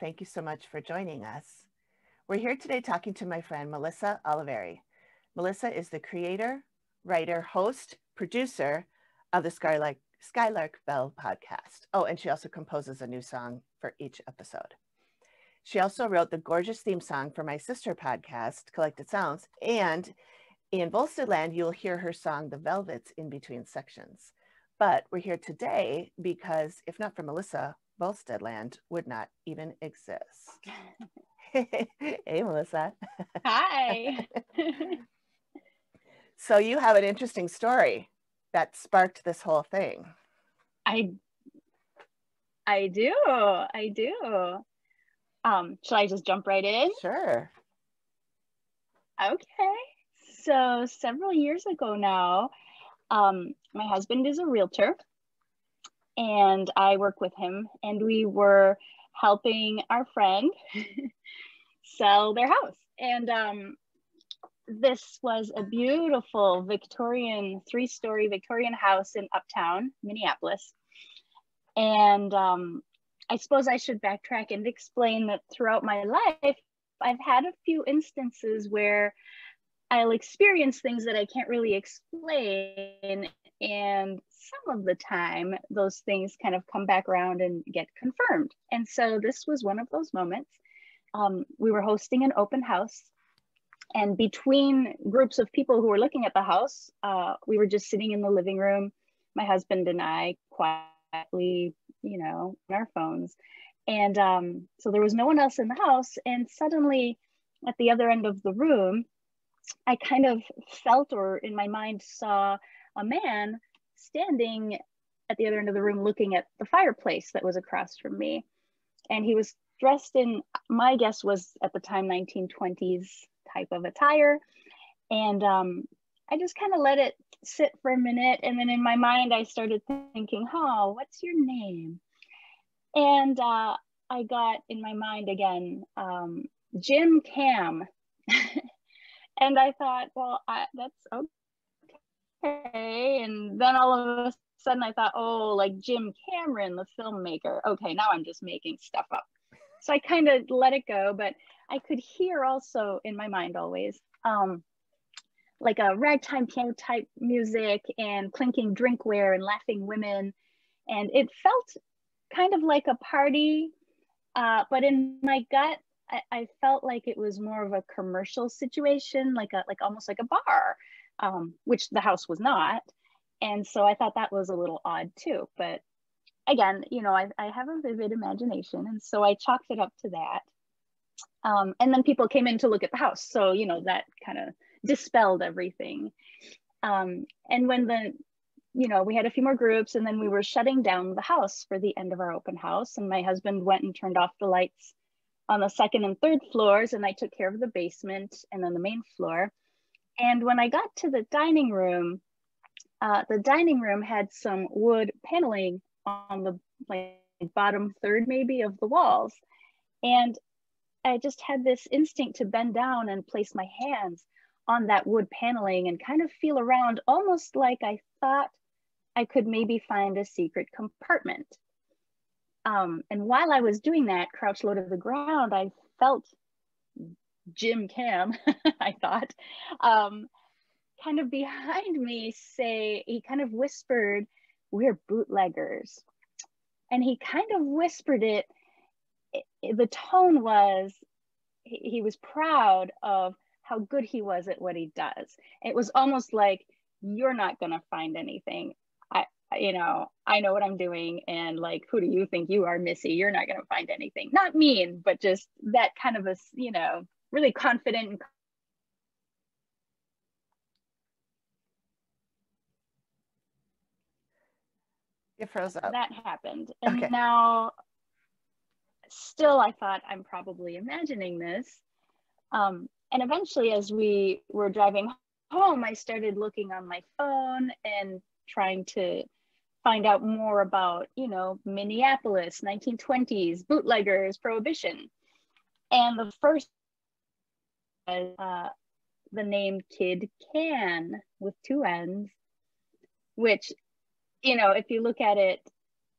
Thank you so much for joining us. We're here today talking to my friend Melissa Oliveri. Melissa is the creator, writer, host, producer of the Skylark, Skylark Bell podcast. Oh, and she also composes a new song for each episode. She also wrote the gorgeous theme song for my sister podcast, Collected Sounds. And in Volsteadland, you'll hear her song, The Velvets, in between sections. But we're here today because if not for Melissa, Volsteadland would not even exist. hey, Melissa. Hi. so you have an interesting story that sparked this whole thing. I I do. I do. Um, should I just jump right in? Sure. Okay. So several years ago now, um, my husband is a realtor and I work with him and we were helping our friend sell their house. And um, this was a beautiful Victorian, three story Victorian house in uptown Minneapolis. And um, I suppose I should backtrack and explain that throughout my life, I've had a few instances where I'll experience things that I can't really explain. And some of the time, those things kind of come back around and get confirmed. And so this was one of those moments. Um, we were hosting an open house. And between groups of people who were looking at the house, uh, we were just sitting in the living room, my husband and I, quietly you know, on our phones. And um, so there was no one else in the house. And suddenly, at the other end of the room, I kind of felt or in my mind saw a man standing at the other end of the room looking at the fireplace that was across from me. And he was dressed in, my guess was at the time 1920s type of attire. And um, I just kind of let it sit for a minute. And then in my mind, I started thinking, oh, what's your name? And uh, I got in my mind again, um, Jim Cam. and I thought, well, I, that's okay. And then all of a sudden I thought, oh, like Jim Cameron, the filmmaker. Okay, now I'm just making stuff up. So I kind of let it go, but I could hear also in my mind always um, like a ragtime piano type music and clinking drinkware and laughing women. And it felt kind of like a party, uh, but in my gut, I, I, felt like it was more of a commercial situation, like a like almost like a bar, um, which the house was not. And so I thought that was a little odd too. But again, you know, I, I have a vivid imagination, and so I chalked it up to that. Um, and then people came in to look at the house, so you know that kind of dispelled everything. Um, and when the, you know, we had a few more groups and then we were shutting down the house for the end of our open house. And my husband went and turned off the lights on the second and third floors and I took care of the basement and then the main floor. And when I got to the dining room, uh, the dining room had some wood paneling on the like bottom third maybe of the walls. And I just had this instinct to bend down and place my hands on that wood paneling and kind of feel around almost like I thought I could maybe find a secret compartment. Um, and while I was doing that, crouched low to the ground, I felt Jim Cam, I thought, um, kind of behind me say, he kind of whispered, We're bootleggers. And he kind of whispered it, it, the tone was, he, he was proud of how good he was at what he does. It was almost like you're not going to find anything. You know, I know what I'm doing. And like, who do you think you are, Missy? You're not going to find anything. Not mean, but just that kind of a, you know, really confident You froze up. That happened. And okay. now, still, I thought I'm probably imagining this. Um, and eventually as we were driving home i started looking on my phone and trying to find out more about you know minneapolis 1920s bootleggers prohibition and the first was uh, the name Kid Cann with two n's which you know if you look at it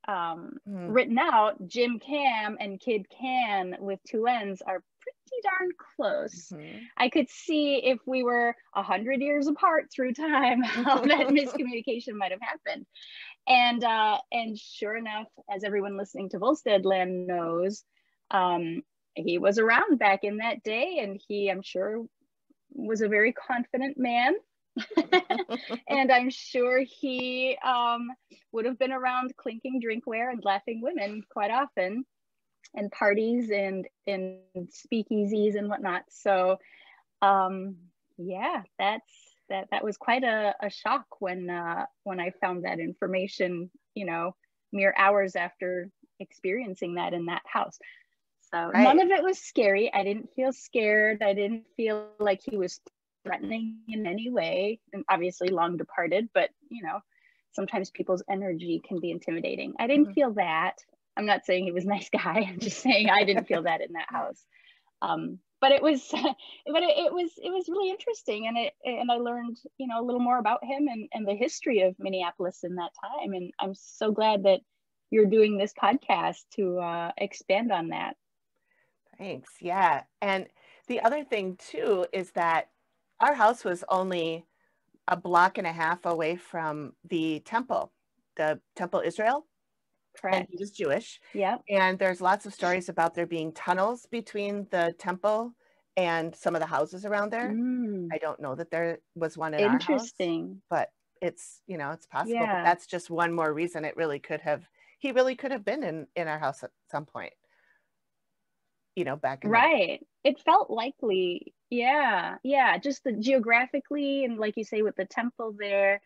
um, Mhm. written out, Jim Cam and Kid Cann with two N's are pretty darn close. Mhm. I could see if we were a hundred years apart through time how that miscommunication might have happened. And uh, and sure enough, as everyone listening to Volsteadland knows, um, he was around back in that day, and he, I'm sure, was a very confident man. and I'm sure he um, would have been around clinking drinkware and laughing women quite often, and parties and and speakeasies and whatnot. So, um, yeah, that's that. That was quite a, a shock when uh, when I found that information. You know, mere hours after experiencing that in that house. So Right. none of it was scary. I didn't feel scared. I didn't feel like he was threatening in any way and obviously long departed but you know sometimes people's energy can be intimidating i didn't Mhm. feel that i'm not saying he was a nice guy i'm just saying i didn't feel that in that house um, but it was but it, it was it was really interesting and it and i learned you know a little more about him and, and the history of minneapolis in that time and i'm so glad that you're doing this podcast to uh, expand on that Thanks. Yeah. And the other thing too is that our house was only a block and a half away from the temple, the Temple Israel, and he was Jewish. Yeah. And there's lots of stories about there being tunnels between the temple and some of the houses around there. Mm, I don't know that there was one in our house, interesting but it's you know it's possible. But Yeah. that's just one more reason it really could have. He really could have been in in our house at some point. You know, back in the- right it felt likely yeah yeah just the geographically and like you say with the temple there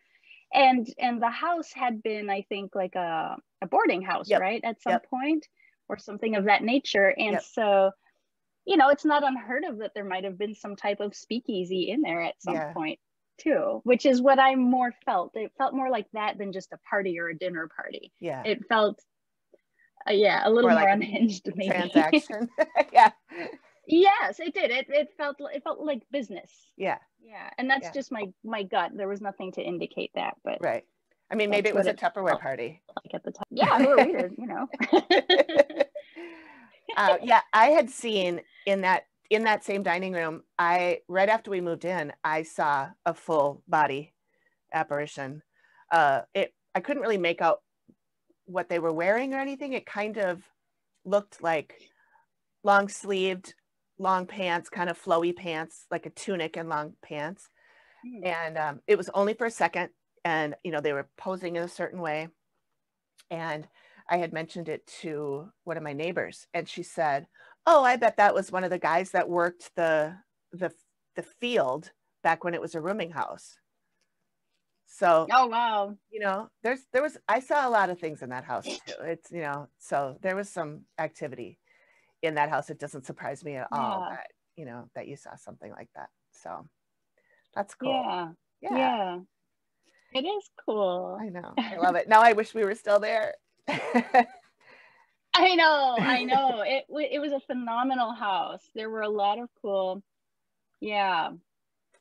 and and the house had been i think like a, a boarding house Yep. right at some Yep. point or something of that nature and Yep. so you know it's not unheard of that there might have been some type of speakeasy in there at some Yeah. point too which is what i more felt it felt more like that than just a party or a dinner party yeah it felt uh, yeah a little More more like unhinged maybe transaction. yeah, Yes, it did. It it felt it felt like business. yeah, Yeah, and that's Yeah. just my my gut. There was nothing to indicate that, but right. I mean, maybe it was a what it Tupperware party. like at the time, yeah, who are we to you know? uh, yeah, I had seen in that in that same dining room. I right after we moved in, I saw a full body apparition. Uh, it I couldn't really make out what they were wearing or anything. It kind of looked like long sleeved, long pants, kind of flowy pants, like a tunic and long pants. Hmm. And um, it was only for a second, and you know they were posing in a certain way. And I had mentioned it to one of my neighbors, and she said, "Oh, I bet that was one of the guys that worked the the the field back when it was a rooming house." So oh wow, you know, there's there was I saw a lot of things in that house too. It's you know, so there was some activity in that house. It doesn't surprise me at all Yeah. that you know that you saw something like that. So that's cool. yeah, Yeah, yeah, It is cool. I know. I love it. Now I wish we were still there. I know, I know. It it was a phenomenal house. There were a lot of cool, yeah,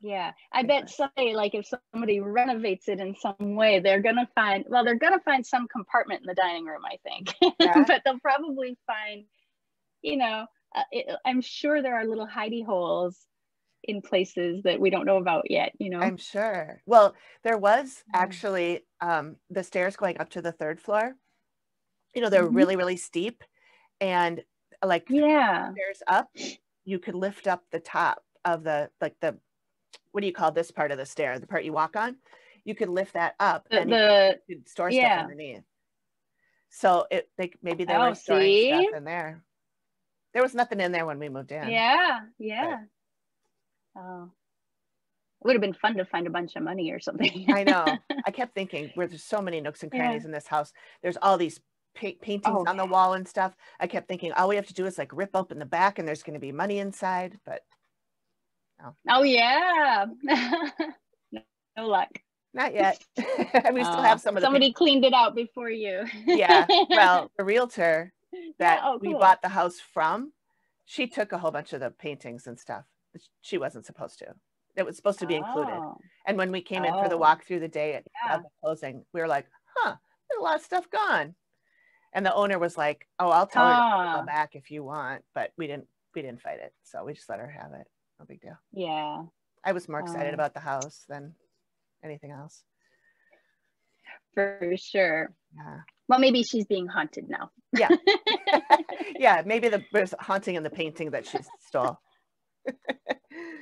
yeah. I bet someday, like if somebody renovates it in some way, they're gonna find. Well, they're gonna find some compartment in the dining room, I think. Yeah. but they'll probably find, you know, uh, it, I'm sure there are little hidey holes in places that we don't know about yet. You know. I'm sure. Well, there was actually um, the stairs going up to the third floor. You know, they're Mhm. really, really steep. And like yeah. stairs up, you could lift up the top of the, like the, what do you call this part of the stair? The part you walk on? You could lift that up The, and you the could store yeah. stuff underneath. So it, they, maybe they Oh, were storing see? stuff in there. There was nothing in there when we moved in. Yeah, yeah. Oh, it would have been fun to find a bunch of money or something. I know. I kept thinking, where there's so many nooks and Yeah. crannies in this house. There's all these pa- paintings Oh, on the wall and stuff. I kept thinking, all we have to do is like rip open the back, and there's going to be money inside. But no. oh yeah. no, no luck. not yet. we still have some of the. somebody cleaned it out before you. yeah. Well, the realtor that oh, we bought the house from, she took a whole bunch of the paintings and stuff. She wasn't supposed to. It was supposed to be included. Oh, And when we came in for the Oh. walk through the day at Yeah. the closing, we were like, huh, there's a lot of stuff gone. And the owner was like, "Oh, I'll tell her to call back if you want," but we didn't. We didn't fight it, so we just let her have it. No big deal. Yeah. I was more excited Oh. about the house than anything else. For sure. Yeah. Well, maybe she's being haunted now. Yeah. yeah, maybe the there's haunting in the painting that she stole.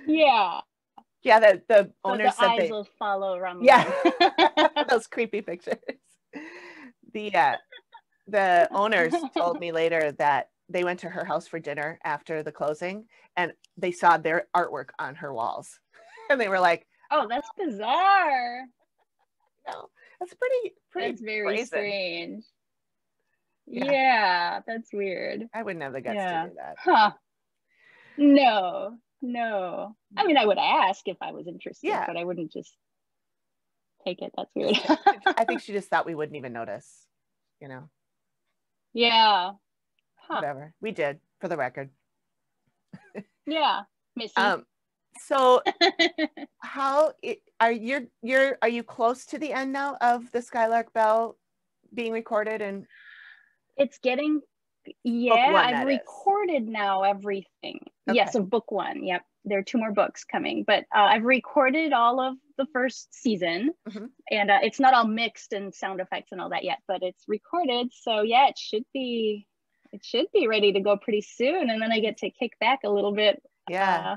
yeah. yeah, the the So the said eyes they will follow. Yeah. those creepy pictures. The uh, the owners told me later that they went to her house for dinner after the closing and they saw their artwork on her walls. And they were like, oh, that's bizarre. no, that's pretty pretty That's very brazen. strange. Yeah. Yeah. that's weird. I wouldn't have the guts Yeah. to do that. Huh. No, no. I mean, I would ask if I was interested, Yeah. but I wouldn't just take it. That's weird. I think she just thought we wouldn't even notice, you know. yeah. Huh. Whatever. We did, for the record. Yeah. Missy. Um so how it, are you you're are you close to the end now of the Skylark Bell being recorded and it's getting yeah one, i've is. recorded now everything Okay. yes of book one yep there are two more books coming but uh, i've recorded all of the first season Mhm. and uh, it's not all mixed and sound effects and all that yet but it's recorded so yeah it should be it should be ready to go pretty soon and then i get to kick back a little bit yeah uh,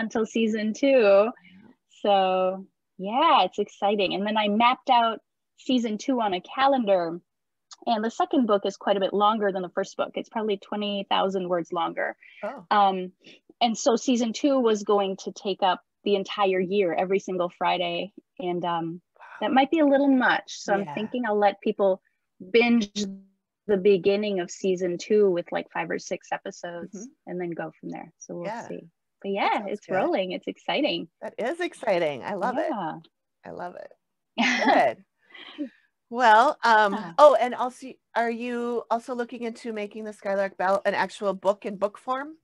until season two. So yeah, it's exciting. And then I mapped out season two on a calendar. And the second book is quite a bit longer than the first book. It's probably 20,000 words longer. oh Um, and so season two was going to take up the entire year, every single Friday. And um, that might be a little much. So Yeah. I'm thinking I'll let people binge the beginning of season two with like five or six episodes Mhm. and then go from there. So we'll Yeah. see. But yeah, it's good. rolling. It's exciting. that is exciting i love it i love it good well um oh and also are you also looking into making the skylark bell an actual book in book form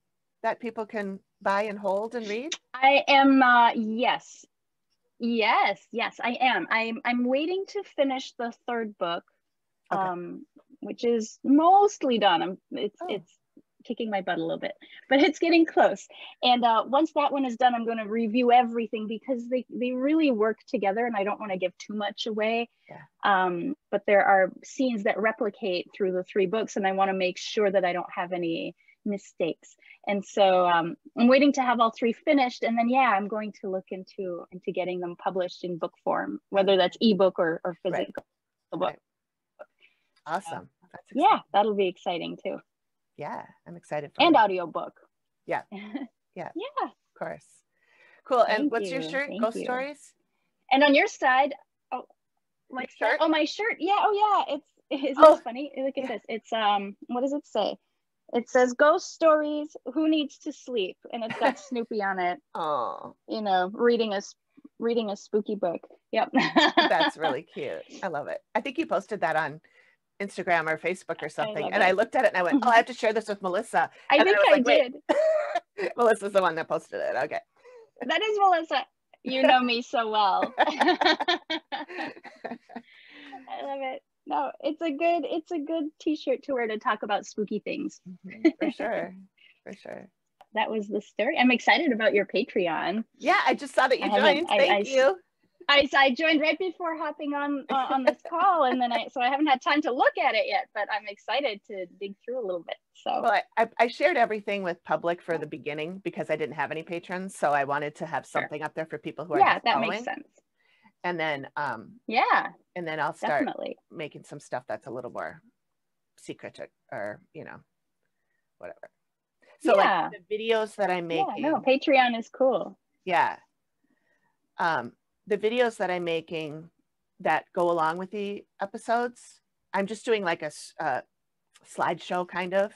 that people can buy and hold and read I am uh yes. Yes, yes, I am. I'm I'm waiting to finish the third book. Okay. Um which is mostly done. I'm it's Oh. it's kicking my butt a little bit, but it's getting close. And uh once that one is done, I'm going to review everything because they they really work together and I don't want to give too much away. Yeah. Um but there are scenes that replicate through the three books and I want to make sure that I don't have any mistakes. And so um, I'm waiting to have all three finished, and then yeah, I'm going to look into into getting them published in book form, whether that's ebook or, or Right. physical book. Right. awesome that's Yeah, that'll be exciting too, yeah i'm excited for and you. audiobook. Yeah. yeah. Yeah. Of course cool and Thank what's your shirt thank ghost you. stories And on your side, oh, my Your shirt. Oh, my shirt. Yeah. Oh, yeah. It's isn't Oh, funny? Look at yeah. this. It's um. What does it say? It says ghost stories. Who needs to sleep? And it's got Snoopy on it. oh You know, reading a reading a spooky book. Yep. That's really cute. I love it. I think you posted that on Instagram or Facebook or something. love And I looked at it and I went, oh, I have to share this with Melissa. I And think was I, like, did. Melissa's the one that posted it. Okay. That is Melissa. You know me so well. I love it. No, it's a good it's a good t-shirt to wear to talk about spooky things. Mhm, For sure. For sure. That was the story. I'm excited about your Patreon. Yeah, I just saw that you I joined. I- Thank I- you. I, I joined right before hopping on uh, on this call, and then I so I haven't had time to look at it yet, but I'm excited to dig through a little bit. So Well, I, I, I shared everything with public for the beginning because I didn't have any patrons. So I wanted to have Sure. something up there for people who are yeah, that following. makes sense. And then um Yeah, and then I'll start definitely. making some stuff that's a little more secret or you know whatever so Yeah. like the videos that i'm Yeah, no, Patreon is cool. yeah um the videos that i'm making that go along with the episodes i'm just doing like a, uh, slideshow kind of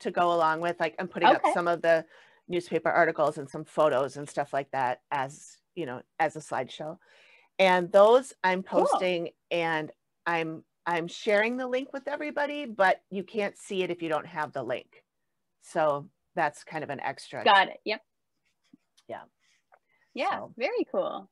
to go along with like i'm putting up some of the newspaper articles and some photos and stuff like that as you know as a slideshow and those i'm Cool. posting and i'm i'm sharing the link with everybody but you can't see it if you don't have the link so that's kind of an extra Got it. Yep. Yeah. Yeah, So- very cool.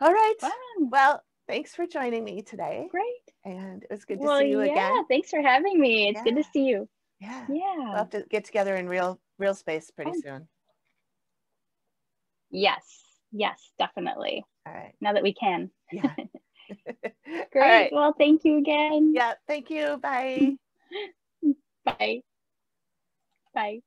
All right Fun. well thanks for joining me today. Great. And it was good to well, see you yeah, again. thanks for having me. It's good to see you. Yeah. Yeah. We'll have to get together in real real space pretty Oh. soon. Yes. Yes, definitely. All right. Now that we can. Yeah. Great. right. Well, thank you again. Yeah. Thank you. Bye. Bye. Bye.